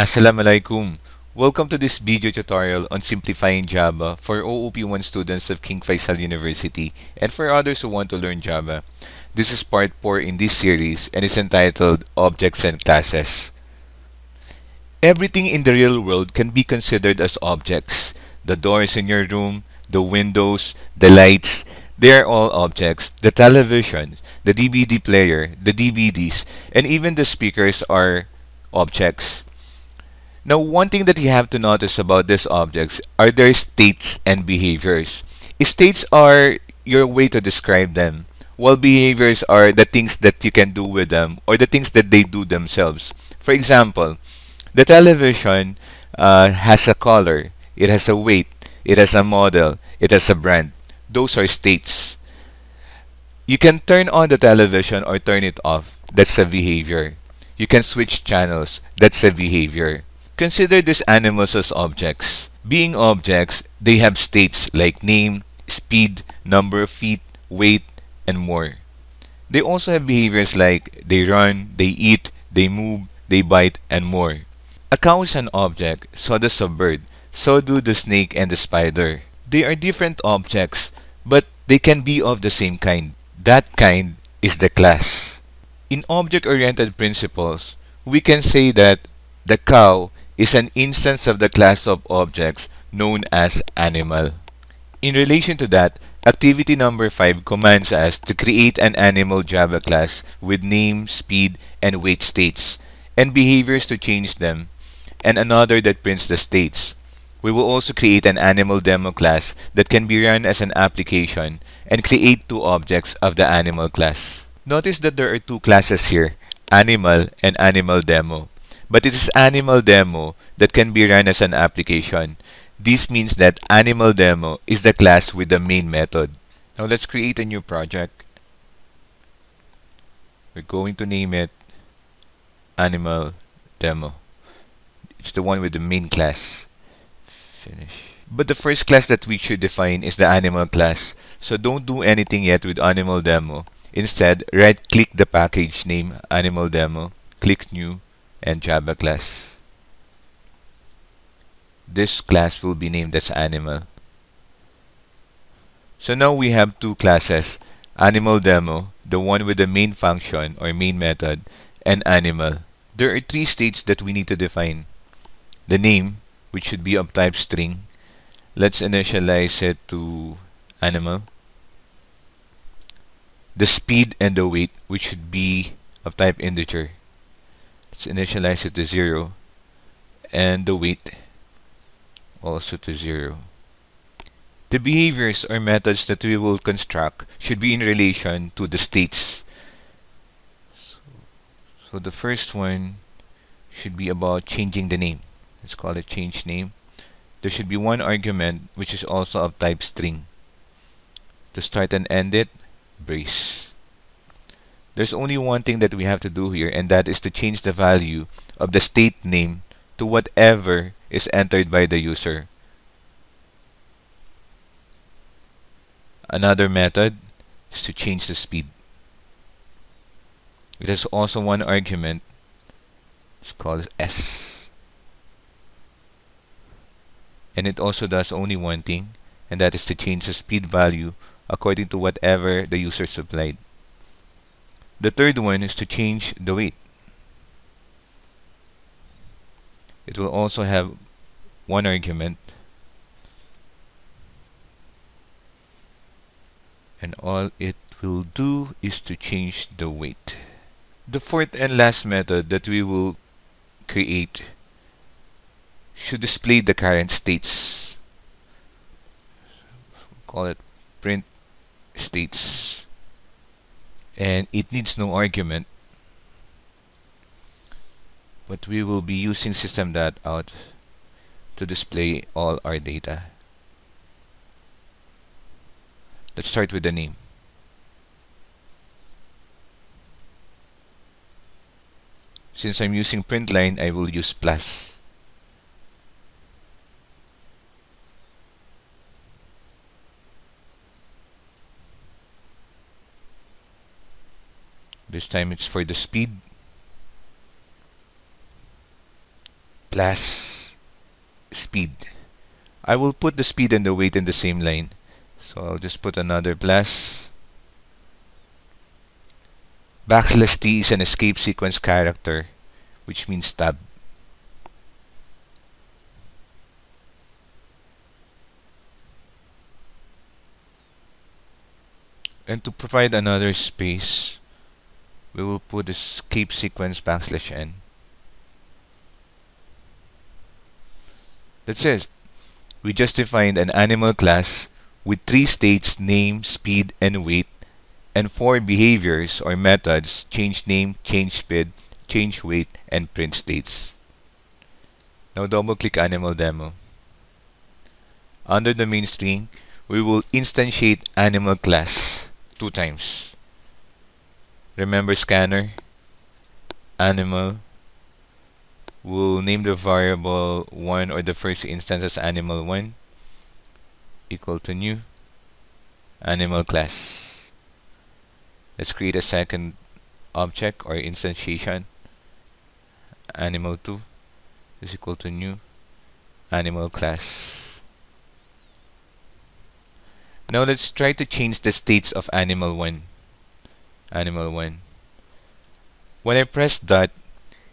Assalamualaikum. Welcome to this video tutorial on simplifying Java for OOP1 students of King Faisal University and for others who want to learn Java. This is part 4 in this series and is entitled Objects and Classes. Everything in the real world can be considered as objects. The doors in your room, the windows, the lights, they are all objects. The television, the DVD player, the DVDs, and even the speakers are objects. Now, one thing that you have to notice about these objects are their states and behaviors. States are your way to describe them, while behaviors are the things that you can do with them or the things that they do themselves. For example, the television uh, has a color, it has a weight, it has a model, it has a brand. Those are states. You can turn on the television or turn it off. That's a behavior. You can switch channels. That's a behavior. Consider these animals as objects. Being objects, they have states like name, speed, number of feet, weight, and more. They also have behaviors like they run, they eat, they move, they bite, and more. A cow is an object, so does a bird, so do the snake and the spider. They are different objects, but they can be of the same kind. That kind is the class. In object-oriented principles, we can say that the cow is an instance of the class of objects known as animal. In relation to that, activity number 5 commands us to create an animal Java class with name, speed, and weight states, and behaviors to change them, and another that prints the states. We will also create an animal demo class that can be run as an application and create two objects of the animal class. Notice that there are two classes here, animal and animal demo. But it is animal demo that can be run as an application. This means that animal demo is the class with the main method. Now let's create a new project. We're going to name it animal demo. It's the one with the main class. Finish. But the first class that we should define is the animal class. So don't do anything yet with animal demo. Instead, right click the package name animal demo, click new, and Java class. This class will be named as animal. So now we have two classes, animal demo, the one with the main function or main method, and animal. There are three states that we need to define. The name, which should be of type string. Let's initialize it to animal. The speed and the weight, which should be of type integer. Let's initialize it to 0 and the weight also to 0. The behaviors or methods that we will construct should be in relation to the states. So, so the first one should be about changing the name. Let's call it change name. There should be one argument which is also of type string. To start and end it, brace there's only one thing that we have to do here and that is to change the value of the state name to whatever is entered by the user. Another method is to change the speed. It has also one argument. It's called S. And it also does only one thing, and that is to change the speed value according to whatever the user supplied. The third one is to change the weight. It will also have one argument and all it will do is to change the weight. The fourth and last method that we will create should display the current states. Call it print states and it needs no argument. But we will be using system.out to display all our data. Let's start with the name. Since I'm using print line I will use plus This time it's for the speed. plus speed. I will put the speed and the weight in the same line. So I'll just put another plus. Backslash T is an escape sequence character, which means tab. And to provide another space, we will put the escape sequence backslash n. That's it. We just defined an animal class with three states name, speed, and weight, and four behaviors or methods change name, change speed, change weight, and print states. Now double click animal demo. Under the main string, we will instantiate animal class two times. Remember scanner, animal, we'll name the variable 1 or the first instance as animal1 equal to new animal class. Let's create a second object or instantiation animal2 is equal to new animal class. Now let's try to change the states of animal1 animal1 when I press dot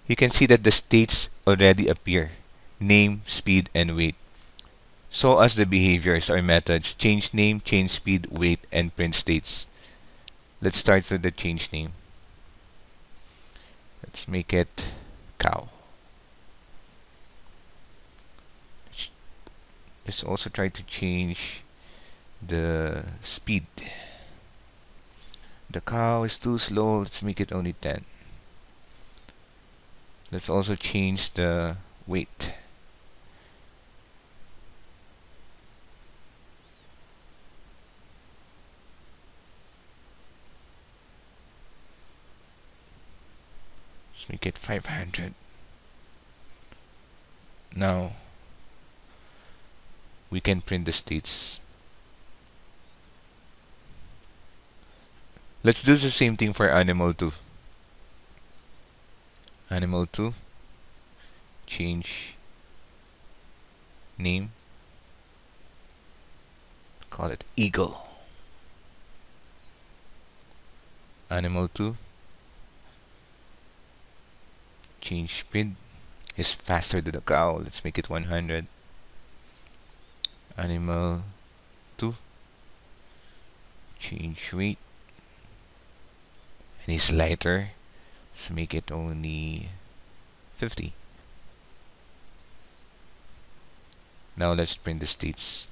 you can see that the states already appear name, speed, and weight. So as the behaviors or methods change name, change speed, weight, and print states. Let's start with the change name. Let's make it cow. Let's also try to change the speed. The cow is too slow. Let's make it only 10. Let's also change the weight. Let's make it 500. Now we can print the states. Let's do the same thing for animal 2. animal 2 change name. Call it eagle. Animal 2 change speed. Is faster than the cow. Let's make it 100 animal 2 change weight he's lighter Let's make it only 50. Now let's print the states.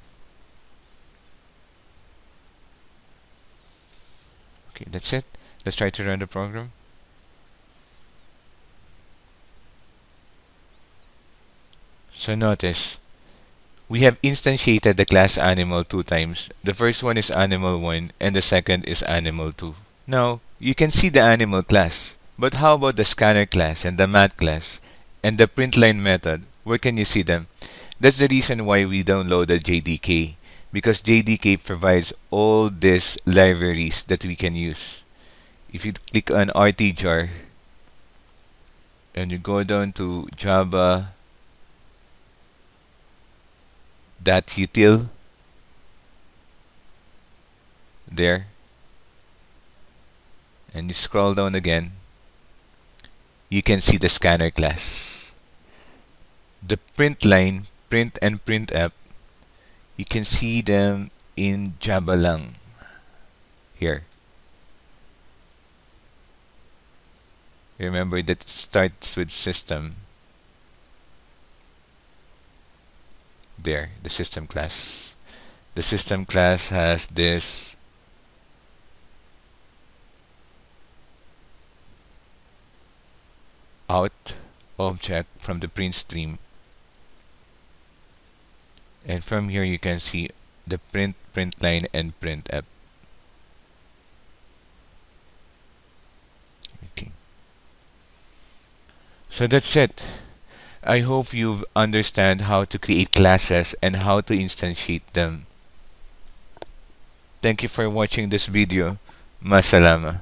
Okay, that's it. Let's try to run the program. So notice, we have instantiated the class animal two times. The first one is animal 1 and the second is animal 2. Now, you can see the animal class. But how about the scanner class and the mat class and the printline method? Where can you see them? That's the reason why we downloaded JDK because JDK provides all these libraries that we can use. If you click on RTjar and you go down to Java that .util there and you scroll down again you can see the scanner class. The print line, print and printf, you can see them in Java lang. Here. Remember that it starts with system. There, the system class. The system class has this out object from the print stream. And from here you can see the print print line and printf okay. So that's it. I hope you've understand how to create classes and how to instantiate them. Thank you for watching this video. Masalama